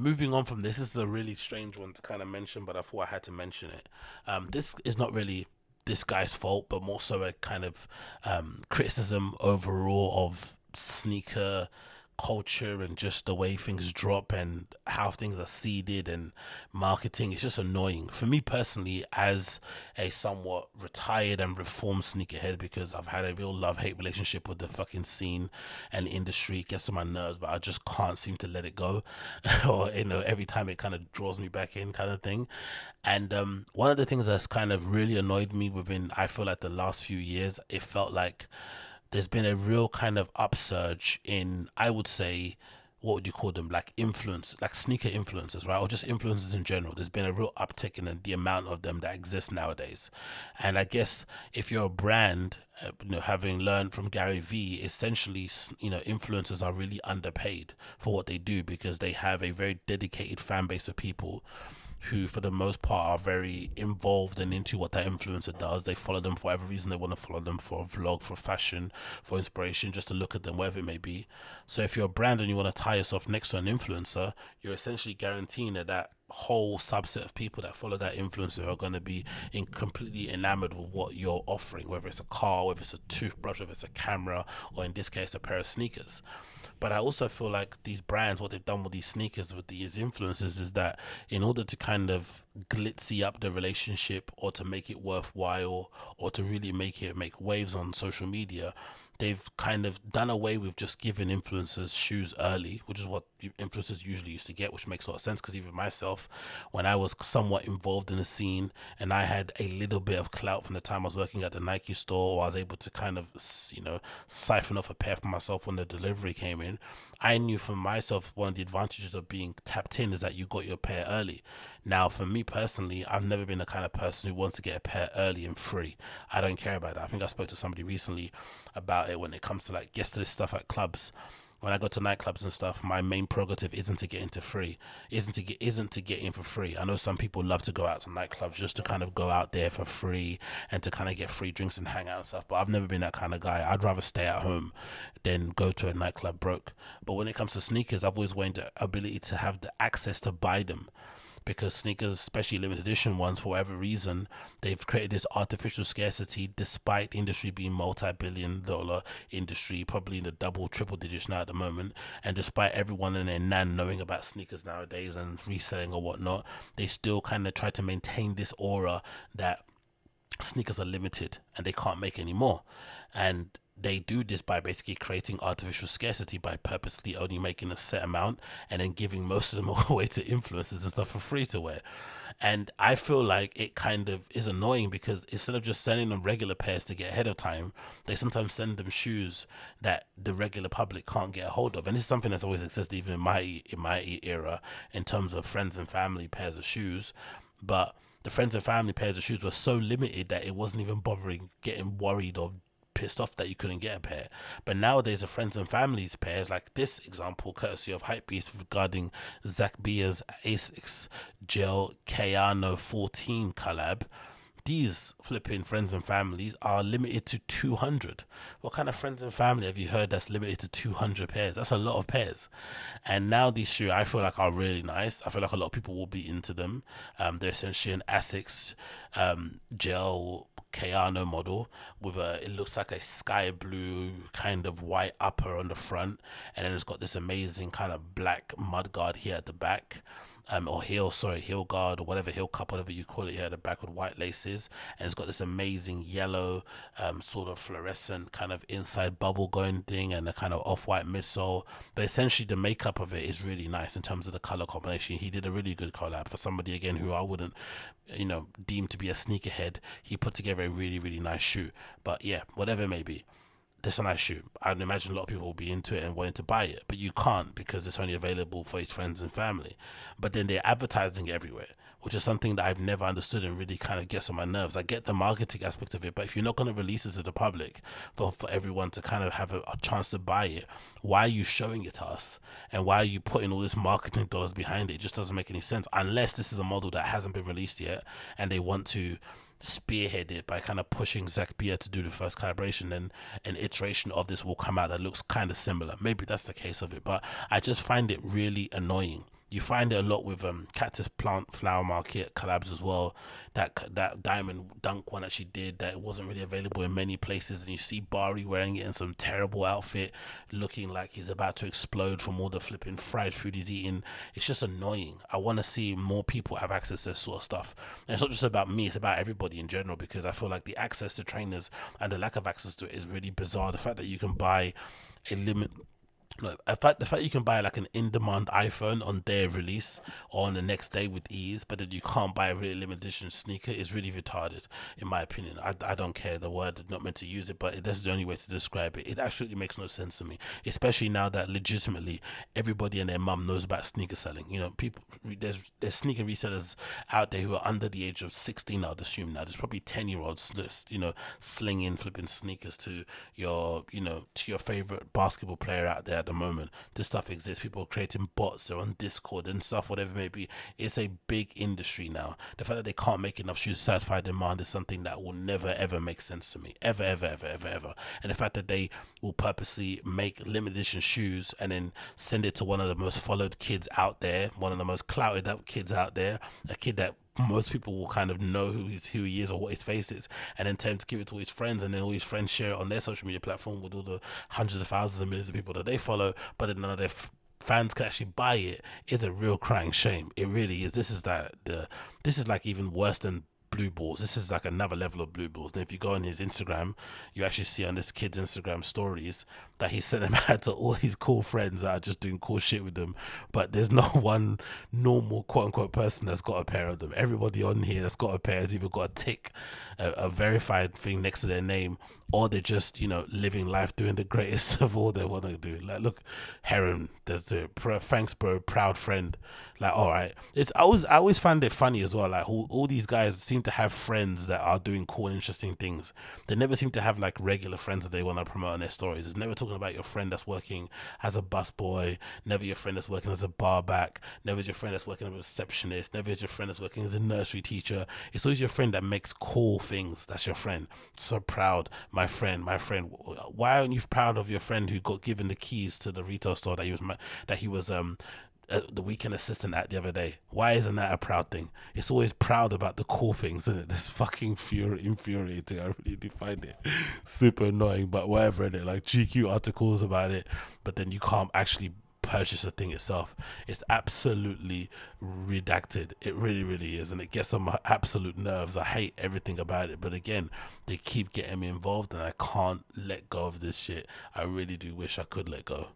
moving on from this, this is a really strange one to kind of mention, but I thought I had to mention it. Um, this is not really this guy's fault, but more so a kind of um, criticism overall of sneaker culture and just the way things drop and how things are seeded and marketing is just annoying. For me personally as a somewhat retired and reformed sneakerhead because I've had a real love hate relationship with the fucking scene and industry it gets on my nerves but I just can't seem to let it go. Or you know every time it kind of draws me back in kind of thing. And um, one of the things that's kind of really annoyed me within I feel like the last few years it felt like there's been a real kind of upsurge in, I would say, what would you call them? Like influence, like sneaker influencers, right? Or just influencers in general. There's been a real uptick in the amount of them that exist nowadays. And I guess if you're a brand, uh, you know, having learned from Gary Vee, essentially, you know, influencers are really underpaid for what they do because they have a very dedicated fan base of people who, for the most part, are very involved and into what that influencer does. They follow them for whatever reason they want to follow them for vlog, for fashion, for inspiration, just to look at them, wherever it may be. So, if you're a brand and you want to tie yourself next to an influencer, you're essentially guaranteeing that that whole subset of people that follow that influencer are going to be in completely enamored with what you're offering, whether it's a car, whether it's a toothbrush, whether it's a camera, or in this case, a pair of sneakers. But I also feel like these brands, what they've done with these sneakers, with these influencers, is that in order to kind of glitzy up the relationship or to make it worthwhile or to really make it make waves on social media, they've kind of done away with just giving influencers shoes early, which is what influencers usually used to get, which makes a lot of sense because even myself, when I was somewhat involved in the scene and I had a little bit of clout from the time I was working at the Nike store, I was able to kind of, you know, siphon off a pair for myself when the delivery came in. I knew for myself one of the advantages of being tapped in is that you got your pair early. Now, for me personally, I've never been the kind of person who wants to get a pair early and free. I don't care about that. I think I spoke to somebody recently about it when it comes to like yesterday stuff at clubs when I go to nightclubs and stuff, my main prerogative isn't to get into free, isn't to get isn't to get in for free. I know some people love to go out to nightclubs just to kind of go out there for free and to kind of get free drinks and hang out and stuff. But I've never been that kind of guy. I'd rather stay at home than go to a nightclub broke. But when it comes to sneakers, I've always wanted the ability to have the access to buy them because sneakers, especially limited edition ones, for whatever reason, they've created this artificial scarcity despite the industry being multi-billion dollar industry, probably in the double, triple digits now at the moment. And despite everyone in their nan knowing about sneakers nowadays and reselling or whatnot, they still kind of try to maintain this aura that sneakers are limited and they can't make any more. And they do this by basically creating artificial scarcity by purposely only making a set amount and then giving most of them away to influencers and stuff for free to wear. And I feel like it kind of is annoying because instead of just sending them regular pairs to get ahead of time, they sometimes send them shoes that the regular public can't get a hold of. And is something that's always existed even in my in my era in terms of friends and family pairs of shoes. But the friends and family pairs of shoes were so limited that it wasn't even bothering getting worried or pissed off that you couldn't get a pair. But nowadays, the friends and families pairs, like this example, courtesy of Hypebeast regarding Zack Bia's Asics Gel Kayano 14 collab, these flipping friends and families are limited to 200. What kind of friends and family have you heard that's limited to 200 pairs? That's a lot of pairs. And now these shoes, I feel like are really nice. I feel like a lot of people will be into them. Um, they're essentially an Asics um, gel Kayano model with a it looks like a sky blue kind of white upper on the front and then it's got this amazing kind of black mudguard here at the back um, or heel, sorry, heel guard or whatever heel cup, whatever you call it here at the back with white laces, and it's got this amazing yellow, um, sort of fluorescent kind of inside bubble going thing, and a kind of off-white midsole. But essentially, the makeup of it is really nice in terms of the color combination. He did a really good collab for somebody again who I wouldn't, you know, deem to be a sneakerhead. He put together a really, really nice shoe. But yeah, whatever it may be this is a nice shoe. I'd imagine a lot of people will be into it and wanting to buy it, but you can't because it's only available for his friends and family. But then they're advertising everywhere, which is something that I've never understood and really kind of gets on my nerves. I get the marketing aspect of it, but if you're not going to release it to the public for, for everyone to kind of have a, a chance to buy it, why are you showing it to us? And why are you putting all this marketing dollars behind it? It just doesn't make any sense unless this is a model that hasn't been released yet and they want to spearhead it by kind of pushing Zack Bia to do the first calibration, and an iteration of this will come out that looks kind of similar. Maybe that's the case of it, but I just find it really annoying You find it a lot with um Cactus Plant Flower Market collabs as well. That that diamond dunk one that she did that wasn't really available in many places, and you see Bari wearing it in some terrible outfit, looking like he's about to explode from all the flipping fried food he's eating. It's just annoying. I want to see more people have access to this sort of stuff. And it's not just about me; it's about everybody in general because I feel like the access to trainers and the lack of access to it is really bizarre. The fact that you can buy a limit in fact, the fact you can buy like an in-demand iPhone on day of release or on the next day with ease, but then you can't buy a really limited edition sneaker is really retarded, in my opinion. I, I don't care the word, not meant to use it, but that's the only way to describe it. It absolutely makes no sense to me, especially now that legitimately everybody and their mum knows about sneaker selling. You know, people there's there's sneaker resellers out there who are under the age of 16. I'd assume now there's probably 10 year olds just you know slinging flipping sneakers to your you know to your favorite basketball player out there the moment. This stuff exists. People are creating bots. They're on Discord and stuff, whatever it may be. It's a big industry now. The fact that they can't make enough shoes to satisfy demand is something that will never ever make sense to me. Ever, ever, ever, ever, ever. And the fact that they will purposely make limited edition shoes and then send it to one of the most followed kids out there, one of the most clouted up kids out there, a kid that most people will kind of know who he's who he is or what his face is, and then tend to give it to his friends, and then all his friends share it on their social media platform with all the hundreds of thousands and millions of people that they follow, but then none of their f- fans can actually buy it. Is a real crying shame. It really is. This is that the this is like even worse than blue balls. This is like another level of blue balls. And if you go on his Instagram, you actually see on this kid's Instagram stories that he sent them out to all his cool friends that are just doing cool shit with them. But there's not one normal quote unquote person that's got a pair of them. Everybody on here that's got a pair has either got a tick, a, a verified thing next to their name, or they're just, you know, living life doing the greatest of all they want to do. Like, look, Heron, there's the thanks, bro, proud friend. Like, all right, it's I always I always find it funny as well. Like, all, all these guys seem to have friends that are doing cool, interesting things. They never seem to have like regular friends that they want to promote on their stories. It's never talking about your friend that's working as a busboy, never your friend that's working as a barback, never is your friend that's working as a receptionist, never is your friend that's working as a nursery teacher. It's always your friend that makes cool things. That's your friend. So proud, my friend, my friend. Why aren't you proud of your friend who got given the keys to the retail store that he was that he was um uh, the weekend assistant at the other day. Why isn't that a proud thing? It's always proud about the cool things, isn't it? This fucking furi- infuriating. I really do find it super annoying, but whatever it like GQ articles about it, but then you can't actually purchase the thing itself. It's absolutely redacted. It really, really is, and it gets on my absolute nerves. I hate everything about it, but again, they keep getting me involved, and I can't let go of this shit. I really do wish I could let go.